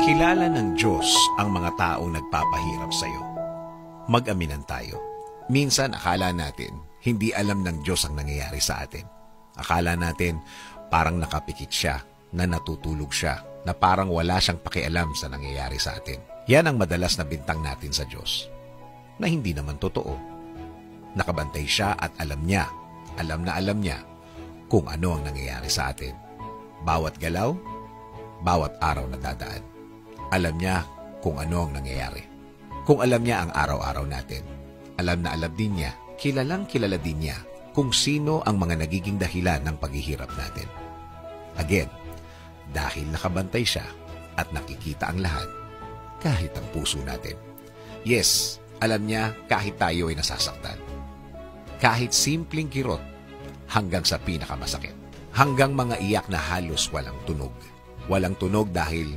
Kilala ng Diyos ang mga taong nagpapahirap sa iyo. Mag-aminan tayo. Minsan akala natin, hindi alam ng Diyos ang nangyayari sa atin. Akala natin, parang nakapikit siya, na natutulog siya, na parang wala siyang pakialam sa nangyayari sa atin. Yan ang madalas na bintang natin sa Diyos, na hindi naman totoo. Nakabantay siya at alam niya, alam na alam niya, kung ano ang nangyayari sa atin. Bawat galaw, bawat araw na dadaan. Alam niya kung ano ang nangyayari. Kung alam niya ang araw-araw natin, alam na alam din niya, kilalang kilala din niya kung sino ang mga nagiging dahilan ng paghihirap natin. Again, dahil nakabantay siya at nakikita ang lahat, kahit ang puso natin. Yes, alam niya kahit tayo ay nasasaktan. Kahit simpleng kirot hanggang sa pinakamasakit. Hanggang mga iyak na halos walang tunog. Walang tunog dahil